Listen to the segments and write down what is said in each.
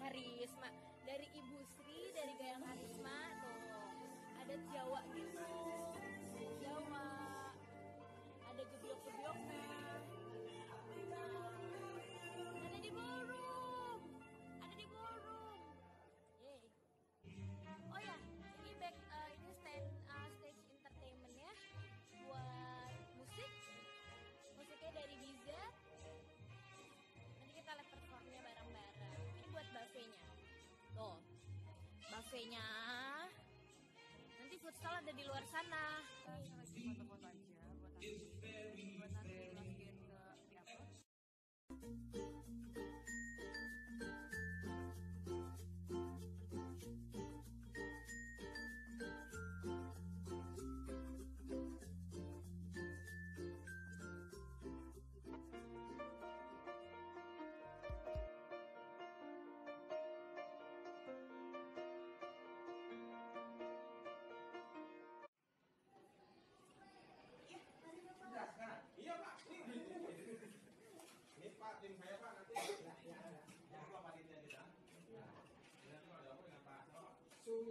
karisma. Dari Ibu Sri dari gaya karisma tuh. Ada Jawa gitu futsal ada di luar sana lagi foto-foto aja buat nanti buat nanti dimasukin ke di upload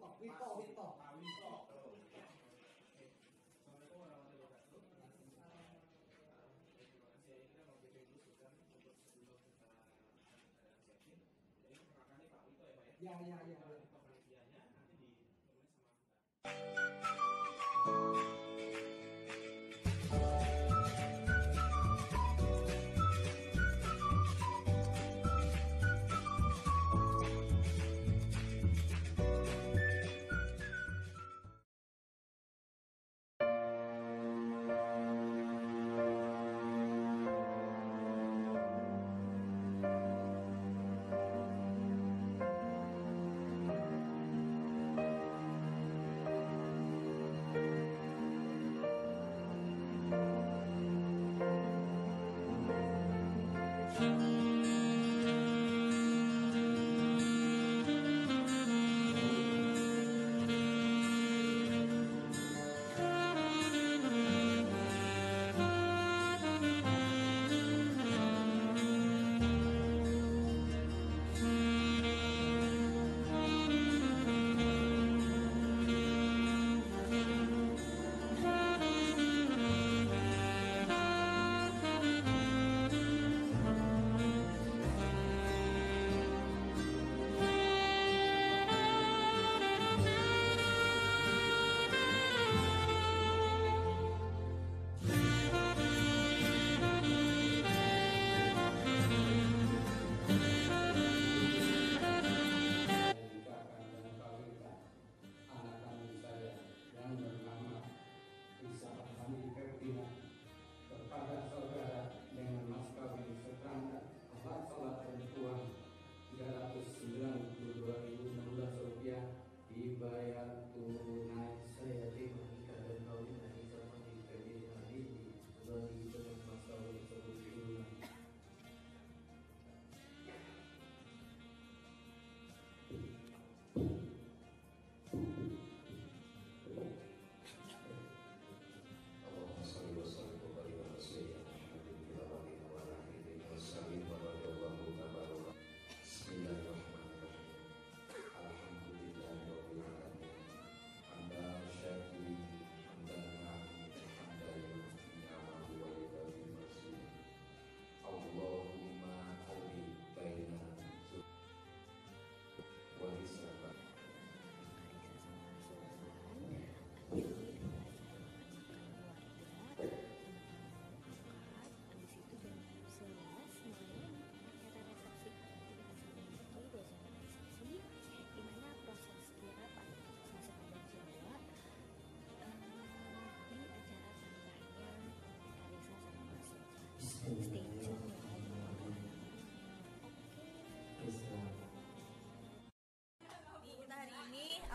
Suwito, Wito, Wito. Pak Wito. Assalamualaikum warahmatullahi wabarakatuh. Terima kasih. Kita mau bikin dulu sudah untuk sebelum kita ada siapin. Jadi perkenalkan Pak Wito ya Pak ya. Ya, ya, ya.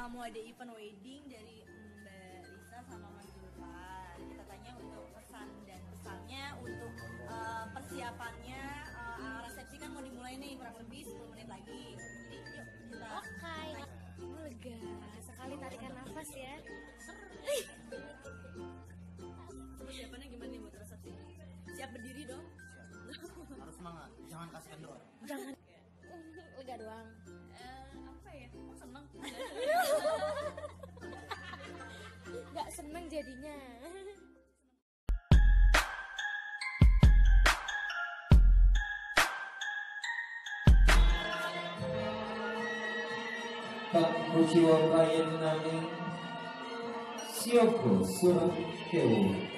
Uh, mau ada event wedding dari Mbak Risa sama Mas Julfan. Kita tanya untuk pesan dan pesannya untuk uh, persiapannya uh, resepsi kan mau dimulai nih kurang lebih 10 menit lagi. Jadi yuk kita Oke, ini lega sekali tarikan nafas ya. persiapannya gimana nih buat resepsi? Siap berdiri dong. harus semangat jangan kasih kendor Jangan lega doang. Jadinya. Tak kujiwa kain nanging Siapa surat kewo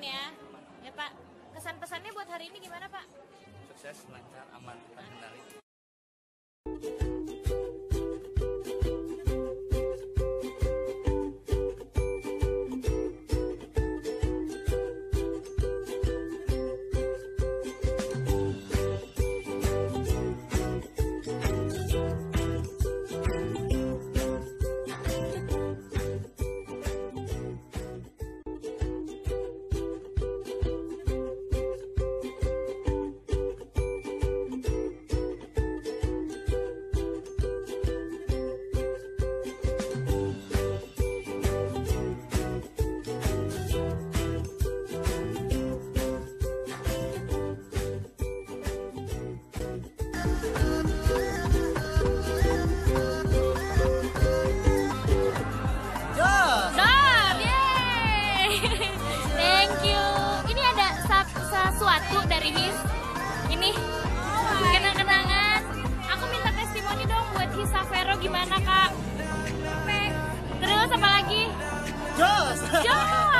Aman ya. Ya Pak, kesan pesannya buat hari ini gimana Pak? sukses lancar aman terkendali gimana kak? Terus apa lagi? Jos. Jos.